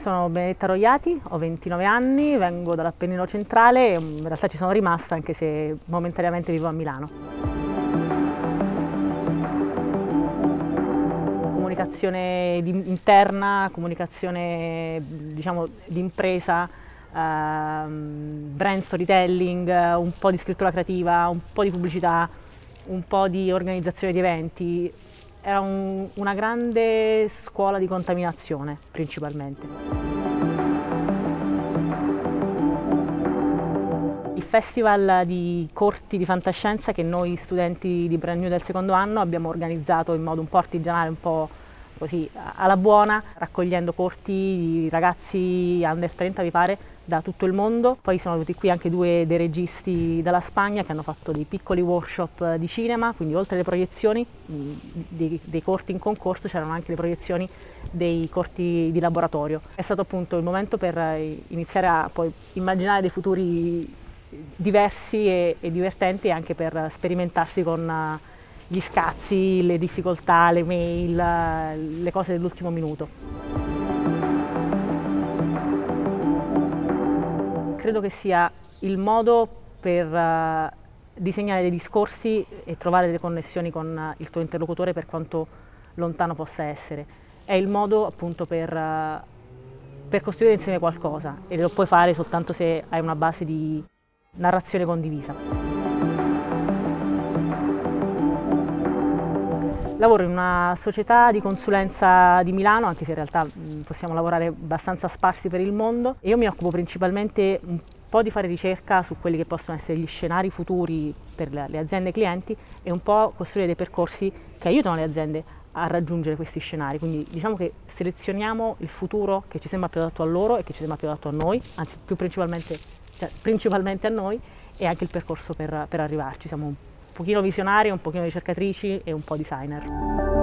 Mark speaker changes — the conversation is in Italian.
Speaker 1: Sono Benedetta Roiati, ho 29 anni, vengo dall'Appennino centrale e in realtà ci sono rimasta anche se momentaneamente vivo a Milano. Comunicazione interna, comunicazione diciamo, di impresa, ehm, brand storytelling, un po' di scrittura creativa, un po' di pubblicità, un po' di organizzazione di eventi, era un, una grande scuola di contaminazione principalmente. Il festival di corti di fantascienza che noi studenti di Brand New del secondo anno abbiamo organizzato in modo un po' artigianale, un po' così alla buona, raccogliendo corti di ragazzi under 30 mi pare da tutto il mondo. Poi sono venuti qui anche due dei registi dalla Spagna che hanno fatto dei piccoli workshop di cinema, quindi oltre alle proiezioni dei, dei corti in concorso c'erano anche le proiezioni dei corti di laboratorio. È stato appunto il momento per iniziare a poi immaginare dei futuri diversi e, e divertenti anche per sperimentarsi con gli scazzi, le difficoltà, le mail, le cose dell'ultimo minuto. Credo che sia il modo per uh, disegnare dei discorsi e trovare delle connessioni con uh, il tuo interlocutore per quanto lontano possa essere. È il modo appunto per, uh, per costruire insieme qualcosa e lo puoi fare soltanto se hai una base di narrazione condivisa. Lavoro in una società di consulenza di Milano, anche se in realtà possiamo lavorare abbastanza sparsi per il mondo. E io mi occupo principalmente un po' di fare ricerca su quelli che possono essere gli scenari futuri per le aziende clienti e un po' costruire dei percorsi che aiutano le aziende a raggiungere questi scenari. Quindi diciamo che selezioniamo il futuro che ci sembra più adatto a loro e che ci sembra più adatto a noi, anzi più principalmente, cioè, principalmente a noi e anche il percorso per, per arrivarci. Siamo pochino visionarie, un pochino ricercatrici e un po' designer.